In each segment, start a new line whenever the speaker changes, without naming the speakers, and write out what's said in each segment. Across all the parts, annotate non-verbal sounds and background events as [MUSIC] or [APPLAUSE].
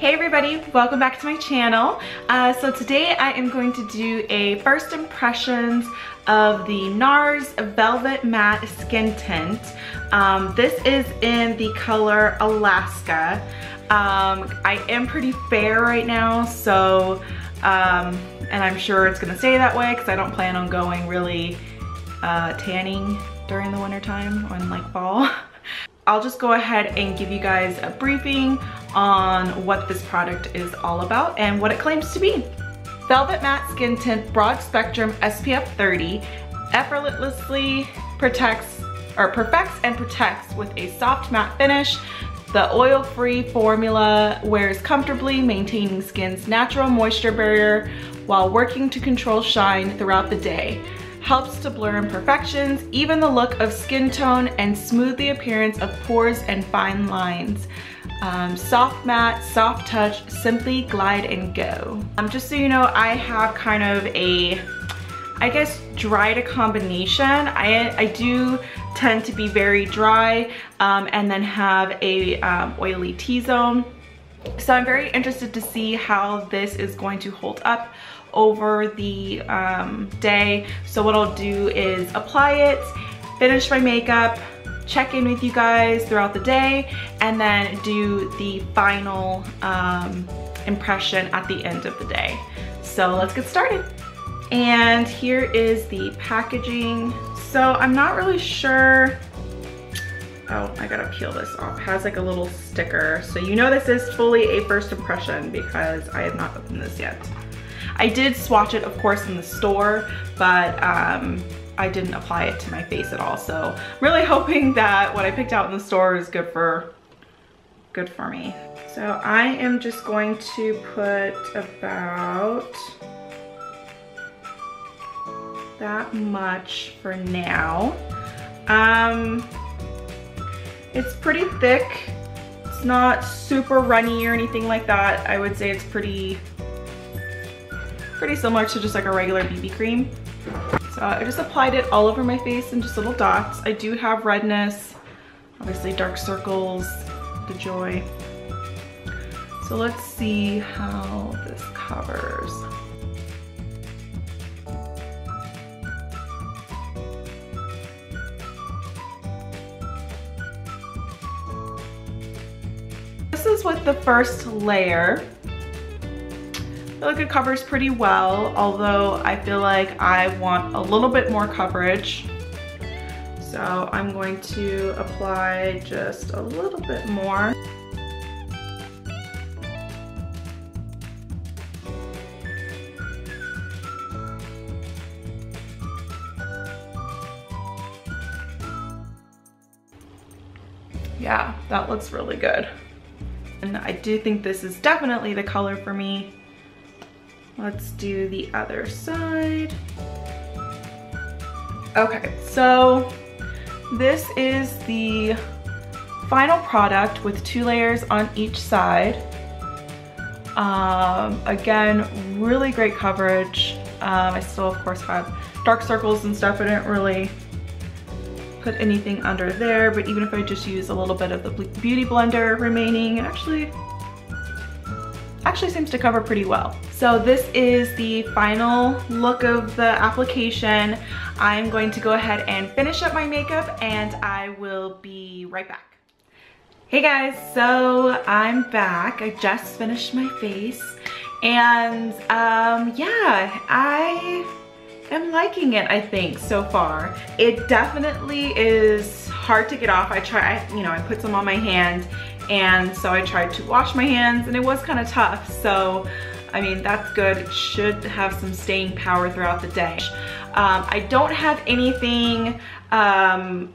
Hey everybody, welcome back to my channel. Uh, so today I am going to do a first impressions of the NARS Velvet Matte Skin Tint. Um, this is in the color Alaska. Um, I am pretty fair right now, so, um, and I'm sure it's gonna stay that way because I don't plan on going really uh, tanning during the winter time or in like fall. [LAUGHS] I'll just go ahead and give you guys a briefing on what this product is all about and what it claims to be. Velvet Matte Skin Tint Broad Spectrum SPF 30 effortlessly protects or perfects and protects with a soft matte finish. The oil-free formula wears comfortably, maintaining skin's natural moisture barrier while working to control shine throughout the day helps to blur imperfections, even the look of skin tone, and smooth the appearance of pores and fine lines. Um, soft matte, soft touch, simply glide and go. Um, just so you know, I have kind of a, I guess, dry to combination. I, I do tend to be very dry um, and then have a um, oily T-zone. So I'm very interested to see how this is going to hold up over the um, day. So what I'll do is apply it, finish my makeup, check in with you guys throughout the day, and then do the final um, impression at the end of the day. So let's get started. And here is the packaging. So I'm not really sure oh, I gotta peel this off. It has like a little sticker. So you know this is fully a first impression because I have not opened this yet. I did swatch it, of course, in the store, but um, I didn't apply it to my face at all. So I'm really hoping that what I picked out in the store is good for, good for me. So I am just going to put about that much for now. Um, it's pretty thick. It's not super runny or anything like that. I would say it's pretty, pretty similar to just like a regular BB cream. So I just applied it all over my face in just little dots. I do have redness, obviously dark circles, the joy. So let's see how this covers. This is with the first layer. Feel like it covers pretty well, although I feel like I want a little bit more coverage. So I'm going to apply just a little bit more. Yeah, that looks really good. And I do think this is definitely the color for me. Let's do the other side. Okay, so this is the final product with two layers on each side. Um, again, really great coverage. Um, I still, of course, have dark circles and stuff. I didn't really put anything under there, but even if I just use a little bit of the Beauty Blender remaining, it actually, actually seems to cover pretty well. So this is the final look of the application. I'm going to go ahead and finish up my makeup and I will be right back. Hey guys, so I'm back. I just finished my face and um, yeah, I am liking it, I think, so far. It definitely is hard to get off. I try, you know, I put some on my hand and so I tried to wash my hands and it was kind of tough. So, I mean, that's good. It should have some staying power throughout the day. Um, I don't have anything um,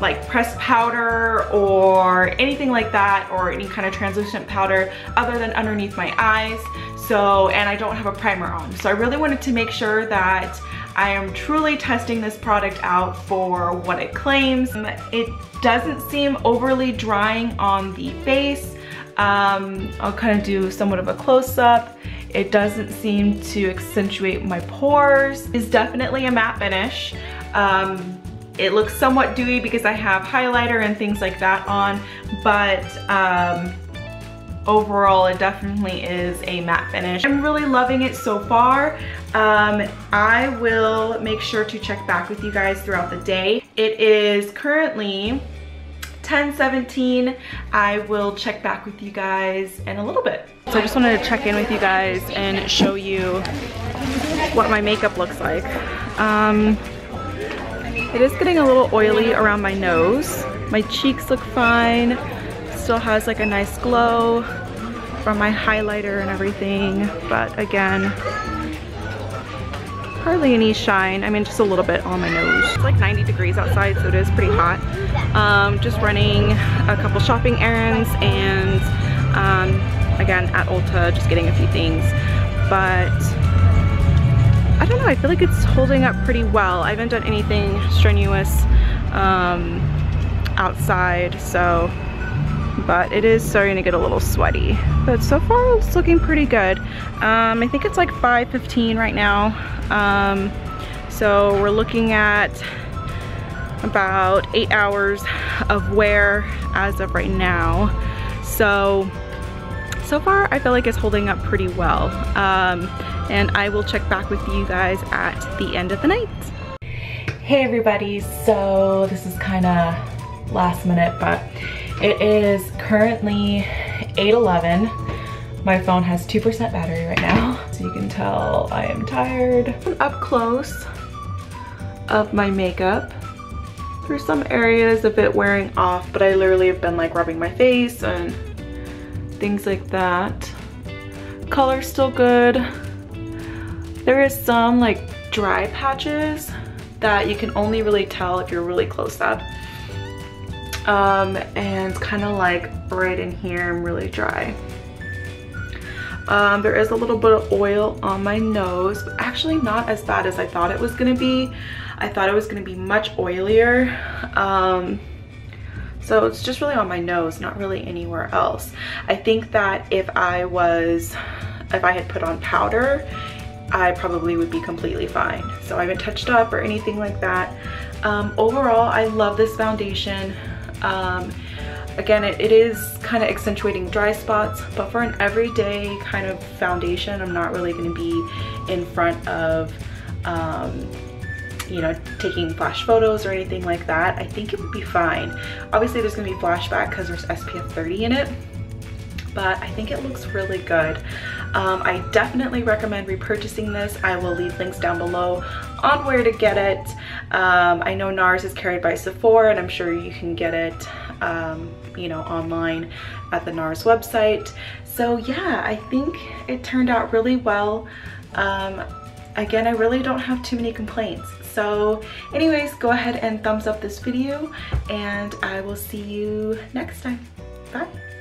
like pressed powder or anything like that or any kind of translucent powder other than underneath my eyes. So, and I don't have a primer on. So I really wanted to make sure that I am truly testing this product out for what it claims. It doesn't seem overly drying on the face. Um, I'll kind of do somewhat of a close-up. It doesn't seem to accentuate my pores. It's definitely a matte finish. Um, it looks somewhat dewy because I have highlighter and things like that on, but um, overall it definitely is a matte finish. I'm really loving it so far. Um, I will make sure to check back with you guys throughout the day. It is currently 10:17. I will check back with you guys in a little bit. So I just wanted to check in with you guys and show you what my makeup looks like. Um, it is getting a little oily around my nose. My cheeks look fine. Still has like a nice glow from my highlighter and everything. But again, hardly any shine. I mean, just a little bit on my nose. It's like 90 degrees outside, so it is pretty hot. Um, just running a couple shopping errands and um, again at Ulta, just getting a few things. But I don't know, I feel like it's holding up pretty well. I haven't done anything strenuous um, outside, so, but it is starting to get a little sweaty. But so far it's looking pretty good. Um, I think it's like 5.15 right now. Um, so we're looking at about eight hours of wear as of right now. So, so far I feel like it's holding up pretty well. Um, and I will check back with you guys at the end of the night. Hey everybody, so this is kind of last minute, but it is currently 8.11. My phone has 2% battery right now, so you can tell I am tired. I'm Up close of my makeup. There's some areas of it wearing off, but I literally have been like rubbing my face and things like that. Color's still good. There is some like dry patches that you can only really tell if you're really close up. Um, and kind of like right in here, I'm really dry. Um, there is a little bit of oil on my nose, actually not as bad as I thought it was gonna be. I thought it was gonna be much oilier. Um, so it's just really on my nose, not really anywhere else. I think that if I was, if I had put on powder, I probably would be completely fine. So I haven't touched up or anything like that. Um, overall, I love this foundation. Um, again, it, it is kind of accentuating dry spots, but for an everyday kind of foundation, I'm not really gonna be in front of, um, you know, taking flash photos or anything like that. I think it would be fine. Obviously there's gonna be flashback because there's SPF 30 in it, but I think it looks really good. Um, I definitely recommend repurchasing this. I will leave links down below on where to get it. Um, I know NARS is carried by Sephora and I'm sure you can get it, um, you know, online at the NARS website. So yeah, I think it turned out really well. Um, again, I really don't have too many complaints. So anyways, go ahead and thumbs up this video and I will see you next time. Bye.